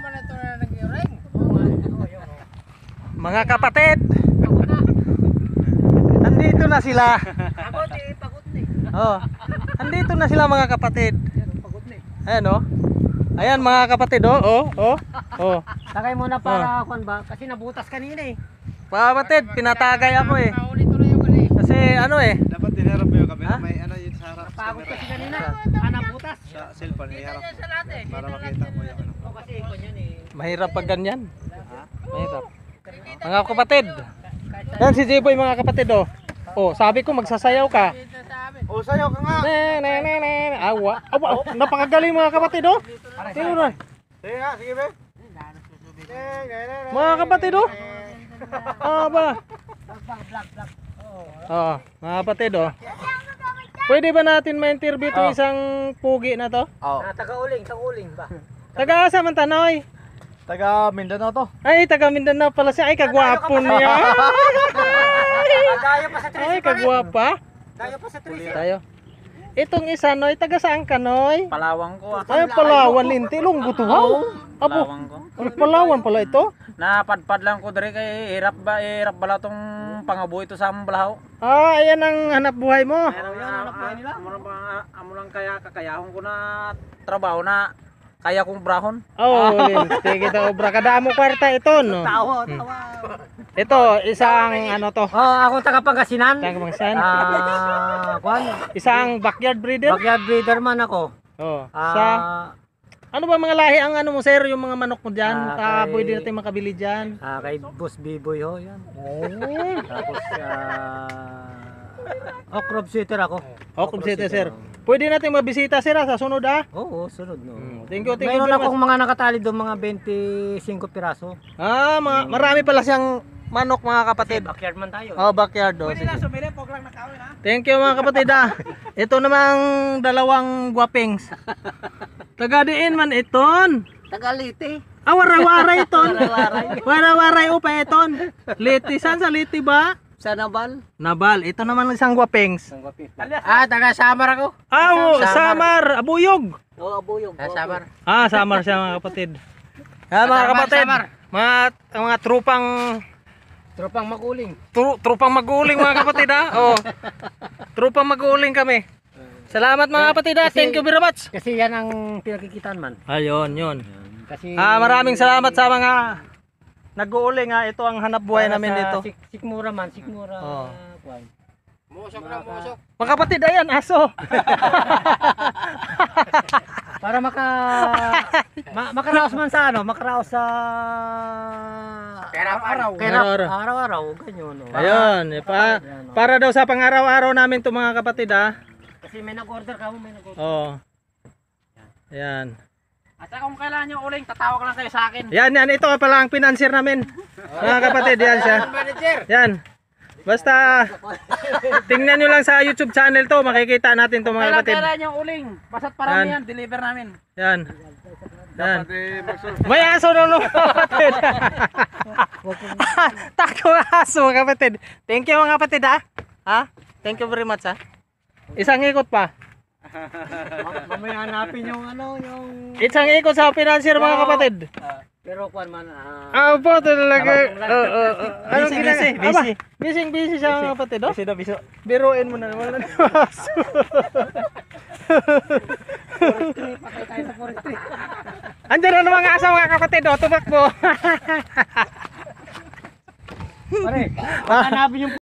man ito na nag-ring. Mga kapatid, andito na sila. Eh, pagod eh. Oh, andito na sila mga kapatid. Pagod eh. Ayan oh. Ayan mga kapatid oh, oh, oh. Oh. Tagay muna para kwan ba? Kasi nabutas kanina eh. Kapatid, pinatagay ako eh. Kasi ano eh, Dapat dinarap mo. Ha? May ano yun Pagod kasi kanina. Ah, nabutas. Sa cellphone, iharap mo. Eh. Para makita mo yung ano. O kasi kwan yun eh. mahirap pag ganyan. Mahirap. Mga kapatid. Yan si Jiboy mga kapatid oh. Oh, sabi ko magsasayaw ka. Oh, sayo ka nga! Ne ne ne ne. Awa. Awa. oh, Napakagaling mga kapatid oh. Tingnan mo. Sige nga, sige be. Mga kapatid oh. Aba. Oh, mga kapatid oh. Pwede ba natin ma-interview itong isang pugi na to? Oh. Ah, taga-uling, taga-uling ba? Taga asa man tanoy? Taga Mindanao to. Ay, taga Mindanao pala siya. Ay, kagwapo niya. Dayo pa sa Ay, kagwapa. Dayo pa sa trisi. Tayo. Itong isa, Noy, taga saan ka, Noy? Palawang ko ah. Ay, Palawan, Linti, Lunggo to, ha? Abo, Palawang ko. ay, Palawan pala ito? Napadpad lang ko diri kay hirap ba hirap bala tong pangabuhi to sa among balahaw. Ah, ayan ang hanap buhay mo. Pero yan nila. Amo lang ba- amo lang kaya kakayahon ko na trabaho na kaya kong brahon. Oh, Linti, kita obra. Kada mo kwarta ito, no? Tawa, tawa. Ito, isang ano to? Oh, ako taga Pangasinan. Isang mangsan. Ah, kwan. Isang backyard breeder. Backyard breeder man ako. Oh, Ah, sa ano ba mga lahi ang ano mo, sir, yung mga manok mo diyan? Ah, Ah, kay- pwede natin makabili diyan. ah, kay Boss B-Boy ho, yan. Oh. Tapos, ah, Okrob Sitter ako. Oh, kumsete, sir. Pwede natin mabisita, sir, ah, sa sunod, ah. Oo, sunod no. Mm, Thank you, thank you Mayroon very much. akong mga nakatali doon, mga 25 piraso. Ah, mga, marami pala siyang manok mga kapatid. Backyard man tayo. Oh, backyard oh. Sige. sumili pog lang nakawin ha. Thank you mga kapatid ah. Ito namang dalawang guwapings. Tagadiin man iton. Tagalite. Ah, waray-waray iton. Waray-waray upa iton. Liti, saan sa liti ba? Sa Nabal. Nabal, ito naman isang guwapings. Ah, taga Samar ako. Ah, oh, Samar, Abuyog. Oo, Abuyog. Ah, Samar. Ah, Samar siya mga kapatid. Ah, mga kapatid. Samar. Mga, mga trupang Tropang makuling. Tru trupang maguling mga kapatid ha. Oh. Trupang maguling kami. Salamat mga kapatid ha. Thank you very much. Kasi yan ang pinagkikitaan man. Ayun, yun. Kasi Ah, maraming salamat sa mga nag-uuling ha. Ito ang hanap buhay para namin sa dito. Sik sikmura man, sikmura. Oo. kwan. Musok na, musok. Mga kapatid, ayan, aso. Para maka ma, makaraos man sa ano, makaraos sa Araw-araw. Kaya Araw-araw. araw-araw, ganyan no. Ayun, eh, pa, para daw sa pang-araw-araw namin to mga kapatid ha. Kasi may nag-order ka mo, may nag-order. Oh. Ayan. At kung kailangan niyo uling tatawag lang kayo sa akin. Yan, yan. Ito pala ang financier namin. Mga kapatid, yan siya. Yan. Basta, tingnan nyo lang sa YouTube channel to. Makikita natin to mga kapatid. kailangan niyo uling. Basta't parami Yan. yan, deliver namin. Yan. Yan. Magsul. May aso na no, mga kapatid. Tako aso mga kapatid. Thank you mga kapatid ha. Ha? Thank you very much ha. Isang ikot pa. Mamaya hanapin yung ano, yung Isang ikot sa financier mga kapatid. pero kwan man ah. Ah, po talaga. Oo, oo, oo. Anong Busy, busy, busy. busy, busy siya mga kapatid, oh. Biso na biso. Biruin mo na naman. Patay tayo sa forestry. Andiyan na naman ang aso mga kapatid, oh. Tumakbo. Pare, hanapin yung